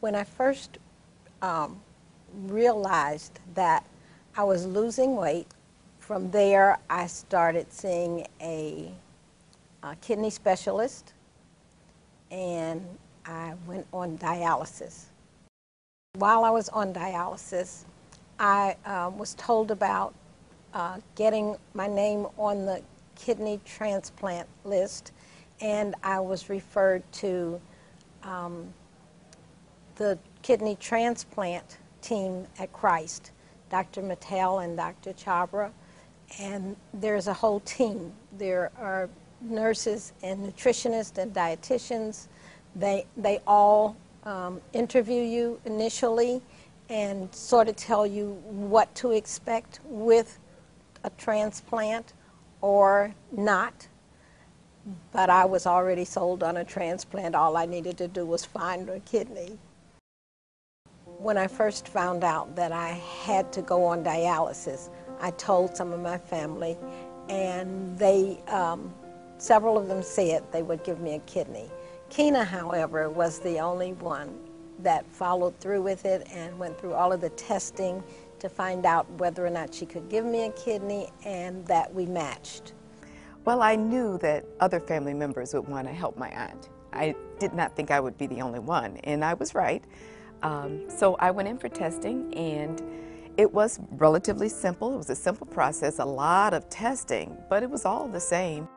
When I first um, realized that I was losing weight, from there I started seeing a, a kidney specialist and I went on dialysis. While I was on dialysis, I uh, was told about uh, getting my name on the kidney transplant list, and I was referred to um, the kidney transplant team at Christ, Dr. Mital and Dr. Chabra, and there's a whole team. There are nurses and nutritionists and dietitians. They, they all um, interview you initially and sort of tell you what to expect with a transplant or not. But I was already sold on a transplant. All I needed to do was find a kidney. When I first found out that I had to go on dialysis, I told some of my family, and they, um, several of them said they would give me a kidney. Kina, however, was the only one that followed through with it and went through all of the testing to find out whether or not she could give me a kidney and that we matched. Well, I knew that other family members would want to help my aunt. I did not think I would be the only one, and I was right. Um, so I went in for testing, and it was relatively simple. It was a simple process, a lot of testing, but it was all the same.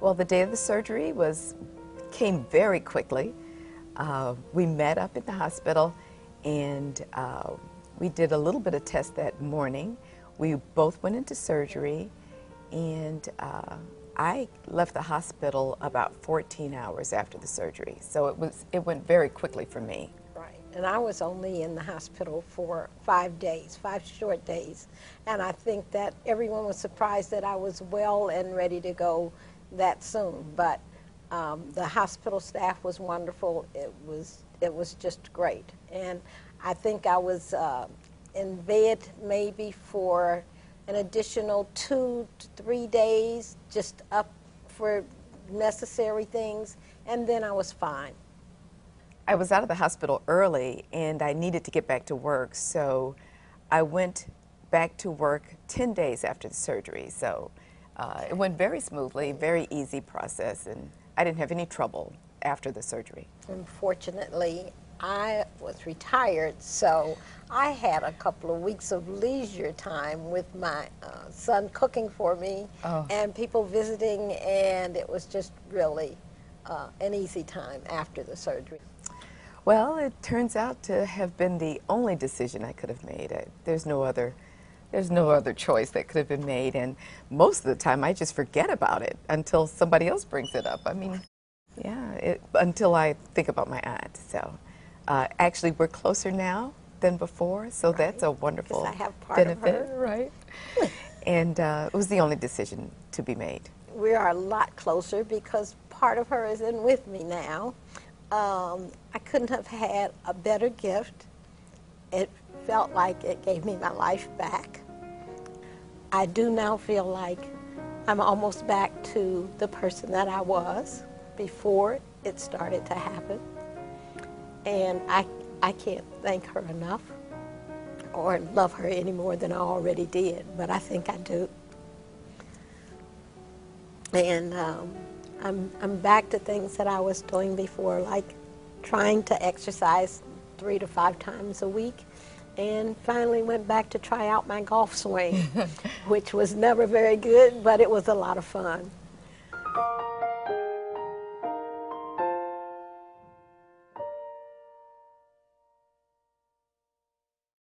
Well, the day of the surgery was came very quickly. Uh, we met up in the hospital, and uh, we did a little bit of test that morning. We both went into surgery, and uh, I left the hospital about 14 hours after the surgery. So it was it went very quickly for me. And I was only in the hospital for five days, five short days, and I think that everyone was surprised that I was well and ready to go that soon. But um, the hospital staff was wonderful. It was it was just great, and I think I was uh, in bed maybe for an additional two to three days, just up for necessary things, and then I was fine. I was out of the hospital early and I needed to get back to work, so I went back to work 10 days after the surgery. So uh, it went very smoothly, very easy process, and I didn't have any trouble after the surgery. Unfortunately, I was retired, so I had a couple of weeks of leisure time with my uh, son cooking for me Oh. and people visiting, and it was just really uh, an easy time after the surgery. Well, it turns out to have been the only decision I could have made. I, there's no other there's no other choice that could have been made and most of the time I just forget about it until somebody else brings it up. I mean, yeah, it, until I think about my aunt. So, uh, actually we're closer now than before, so that's a wonderful I have part of benefit, her. right? and uh, it was the only decision to be made. We are a lot closer because part of her is in with me now. Um, I couldn't have had a better gift. It felt like it gave me my life back. I do now feel like I'm almost back to the person that I was before it started to happen. And I, I can't thank her enough or love her any more than I already did, but I think I do. And um, I'm, I'm back to things that I was doing before, like trying to exercise three to five times a week. And finally went back to try out my golf swing, which was never very good, but it was a lot of fun.